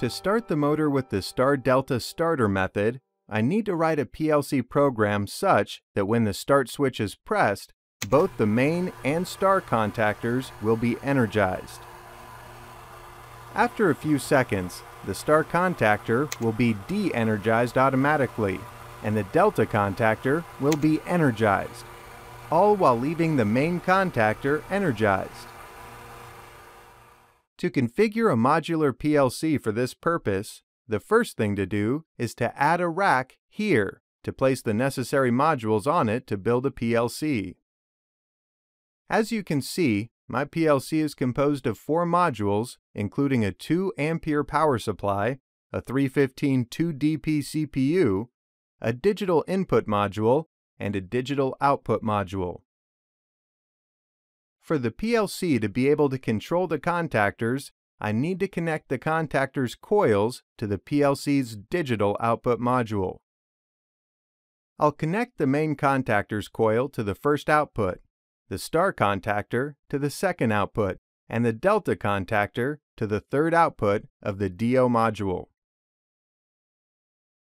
To start the motor with the star delta starter method, I need to write a PLC program such that when the start switch is pressed, both the main and star contactors will be energized. After a few seconds, the star contactor will be de-energized automatically, and the delta contactor will be energized, all while leaving the main contactor energized. To configure a modular PLC for this purpose, the first thing to do is to add a rack here to place the necessary modules on it to build a PLC. As you can see, my PLC is composed of four modules, including a 2 ampere power supply, a 315 2DP CPU, a digital input module, and a digital output module. For the PLC to be able to control the contactors, I need to connect the contactor's coils to the PLC's digital output module. I'll connect the main contactor's coil to the first output, the star contactor to the second output, and the delta contactor to the third output of the DO module.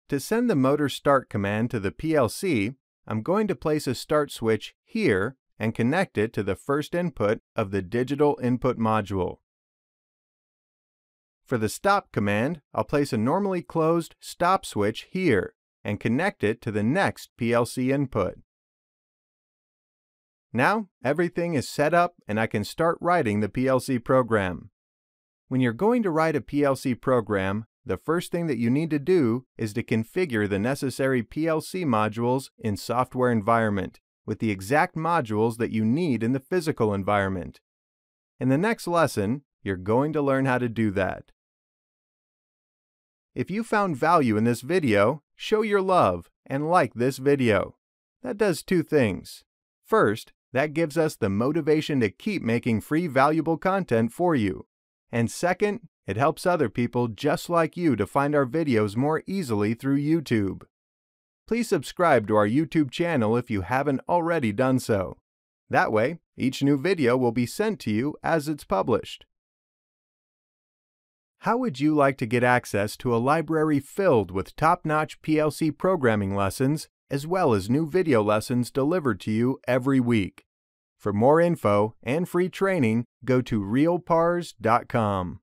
To send the motor start command to the PLC, I'm going to place a start switch here and connect it to the first input of the digital input module. For the stop command, I'll place a normally closed stop switch here and connect it to the next PLC input. Now, everything is set up and I can start writing the PLC program. When you're going to write a PLC program, the first thing that you need to do is to configure the necessary PLC modules in software environment with the exact modules that you need in the physical environment. In the next lesson, you're going to learn how to do that. If you found value in this video, show your love and like this video. That does two things. First, that gives us the motivation to keep making free valuable content for you. And second, it helps other people just like you to find our videos more easily through YouTube. Please subscribe to our YouTube channel if you haven't already done so. That way, each new video will be sent to you as it's published. How would you like to get access to a library filled with top-notch PLC programming lessons, as well as new video lessons delivered to you every week? For more info and free training, go to realpars.com.